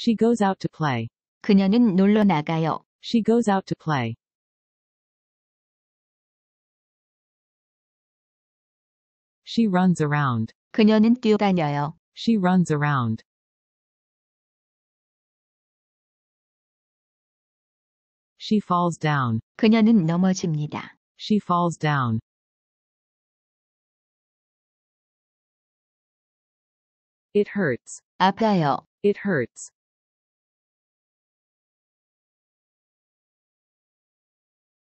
She goes out to play. 그녀는 놀러 나가요. She goes out to play. She runs around. 그녀는 뛰어다녀요. She runs around. She falls down. 그녀는 넘어집니다. She falls down. It hurts. 아파요. It hurts.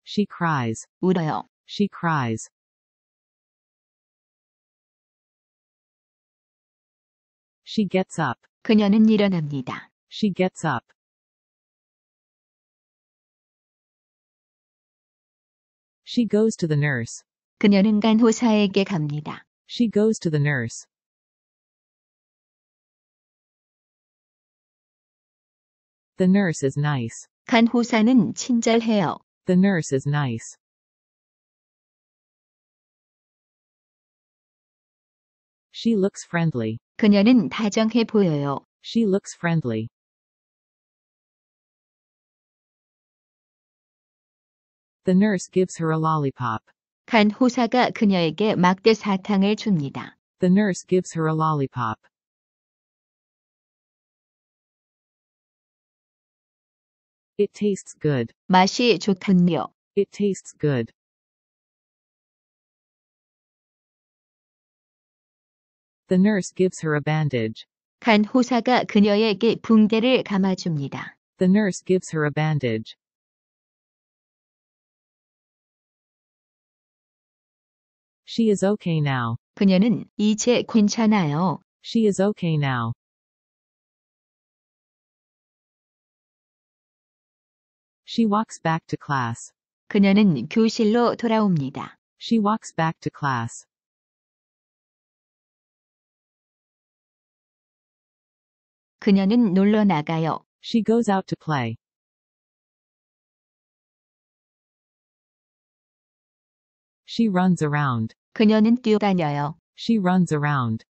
She cries. 울어요. She cries. She gets up. 그녀는 일어납니다. She gets up. She goes to the nurse. 그녀는 간호사에게 갑니다. She goes to the nurse. The nurse is nice. 간호사는 친절해요. The nurse is nice. She looks friendly. 그녀는 다정해 보여요. She looks friendly. The nurse gives her a lollipop. 간호사가 그녀에게 막대 사탕을 줍니다. The nurse gives her a lollipop. It tastes good. 맛이 좋군요. It tastes good. The nurse gives her a bandage. 간호사가 그녀에게 붕대를 감아줍니다. The nurse gives her a bandage. She is okay now. 그녀는 이제 괜찮아요. She is okay now. She walks back to class. 그녀는 교실로 돌아옵니다. She walks back to class. 그녀는 놀러 나가요. She goes out to play. She runs around. 그녀는 뛰어다녀요. She runs around.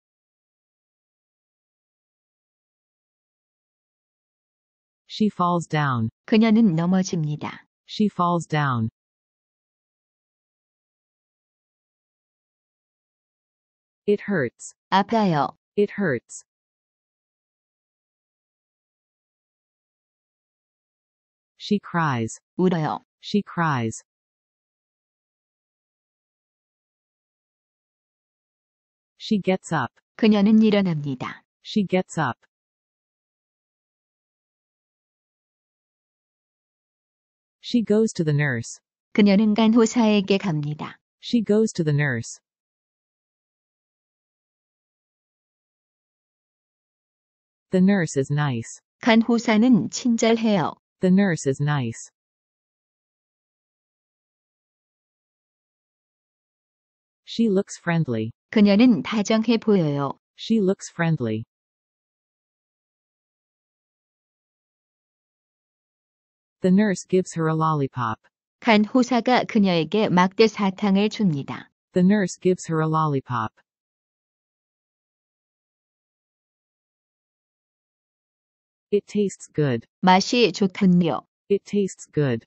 She falls down. 그녀는 넘어집니다. She falls down. It hurts. 아파요. It hurts. She cries. 울어요. She cries. She gets up. 그녀는 일어납니다. She gets up. She goes to the nurse. 그녀는 간호사에게 갑니다. She goes to the nurse. The nurse is nice. 간호사는 친절해요. The nurse is nice. She looks friendly. 그녀는 다정해 보여요. She looks friendly. The nurse gives her a lollipop. 간호사가 그녀에게 막대 사탕을 줍니다. The nurse gives her a lollipop. It tastes good. 맛이 좋군요. It tastes good.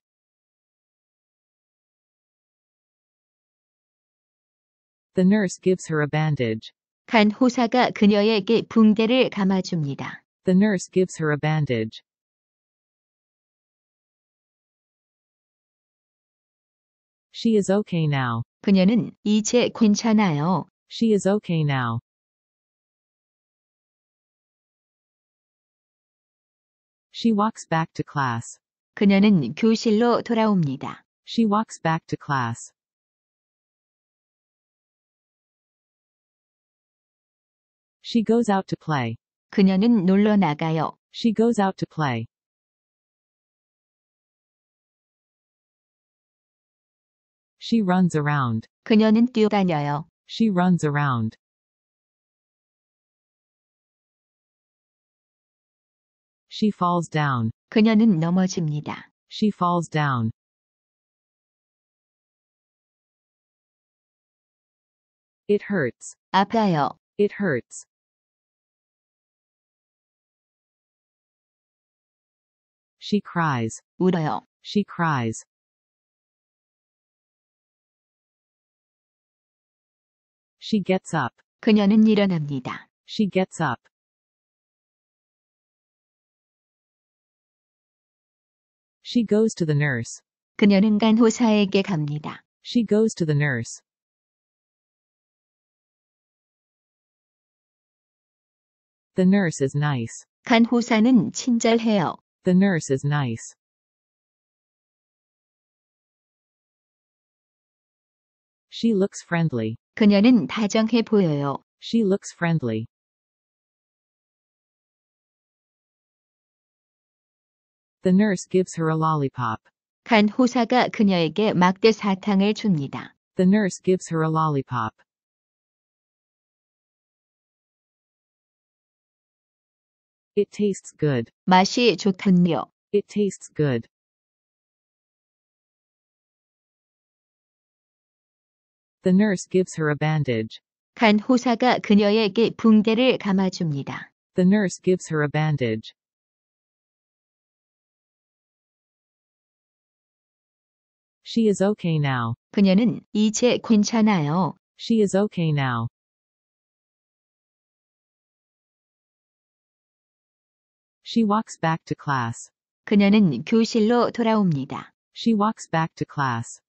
The nurse gives her a bandage. 간호사가 그녀에게 붕대를 감아줍니다. The nurse gives her a bandage. She is okay now. 그녀는 이제 괜찮아요. She is okay now. She walks back to class. 그녀는 교실로 돌아옵니다. She walks back to class. She goes out to play. 그녀는 놀러 나가요. She goes out to play. She runs around. 그녀는 뛰어다녀요. She runs around. She falls down. 그녀는 넘어집니다. She falls down. It hurts. 아파요. It hurts. She cries. 울어요. She cries. She gets up. 그녀는 일어납니다. She gets up. She goes to the nurse. 그녀는 간호사에게 갑니다. She goes to the nurse. The nurse is nice. 간호사는 친절해요. The nurse is nice. She looks friendly. 그녀는 다정해 보여요. She looks friendly. The nurse gives her a lollipop. 간호사가 그녀에게 막대 사탕을 줍니다. The nurse gives her a lollipop. It tastes good. 맛이 좋군요. It tastes good. The nurse gives her a bandage. 간호사가 그녀에게 붕대를 감아줍니다. The nurse gives her a bandage. She is okay now. 그녀는 이제 괜찮아요. She is okay now. She walks back to class. 그녀는 교실로 돌아옵니다. She walks back to class.